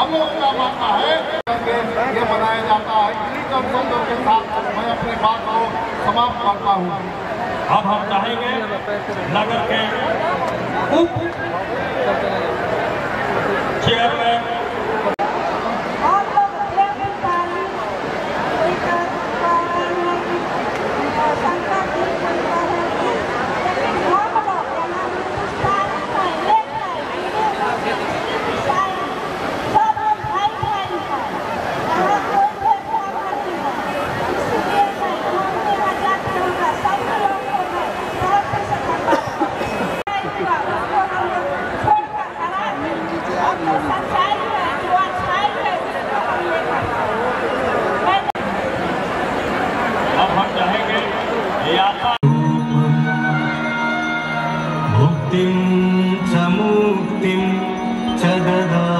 हम लोग का मानना है। ये मनाया जाता है। इन्हीं जनसंघों के साथ मैं अपनी बात को समाप्त करता हूँ। अब हम चाहेंगे नगर के उप मुक्तिं च मुक्तिं च ददा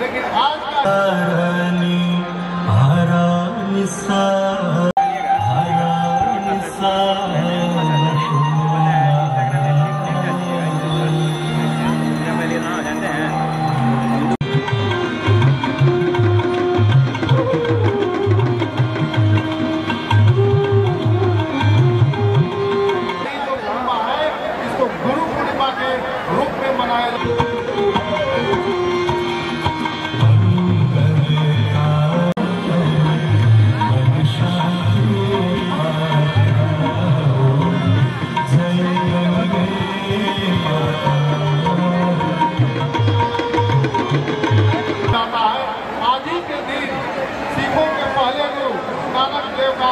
लेकिन आज का हरा निशा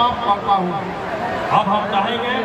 bóp con vòng học học đại nghe.